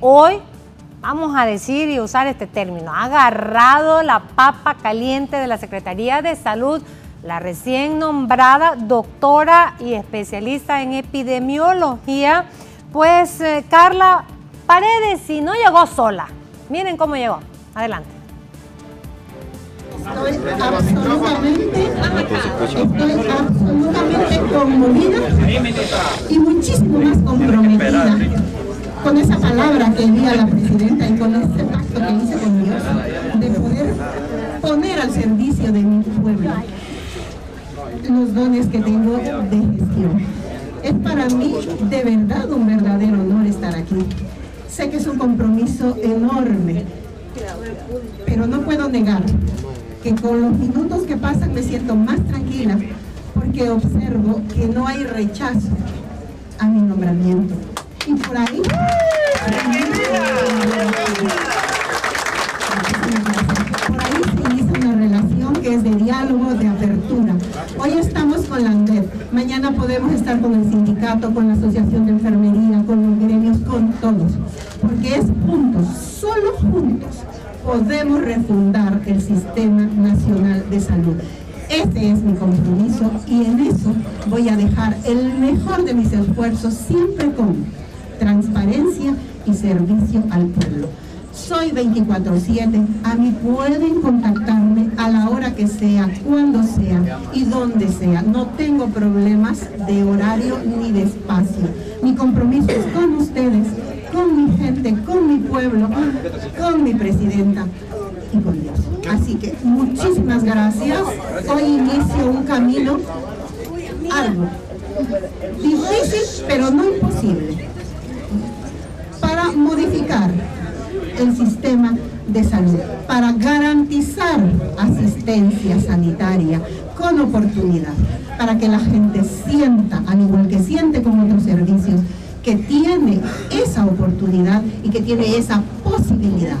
hoy, vamos a decir y usar este término, ha agarrado la papa caliente de la Secretaría de Salud, la recién nombrada doctora y especialista en epidemiología, pues eh, Carla Paredes, y no llegó sola. Miren cómo llegó. Adelante. Estoy absolutamente, estoy absolutamente conmovida y muchísimo más comprometida con esa palabra que di a la presidenta y con ese pacto que hice con Dios de poder poner al servicio de mi pueblo los dones que tengo de gestión. Es para mí de verdad un verdadero honor estar aquí. Sé que es un compromiso enorme, pero no puedo negar que con los minutos que pasan me siento más tranquila porque observo que no hay rechazo a mi nombramiento. Y por ahí... Por ahí se inicia una relación que es de diálogo, de apertura. Hoy estamos con la ANDEP, mañana podemos estar con el sindicato, con la asociación de enfermería, con los gremios, con todos. Porque es juntos, solo juntos, podemos refundar el Sistema Nacional de Salud. Ese es mi compromiso y en eso voy a dejar el mejor de mis esfuerzos siempre con transparencia y servicio al pueblo. Soy 24-7, a mí pueden contactarme a la hora que sea, cuando sea y donde sea. No tengo problemas de horario ni de espacio. Mi compromiso es con ustedes, con mi gente, con mi pueblo, con mi presidenta y con Dios. Así que muchísimas gracias. Hoy inicio un camino arduo, difícil pero no imposible, el sistema de salud, para garantizar asistencia sanitaria con oportunidad, para que la gente sienta, al igual que siente con otros servicios, que tiene esa oportunidad y que tiene esa posibilidad.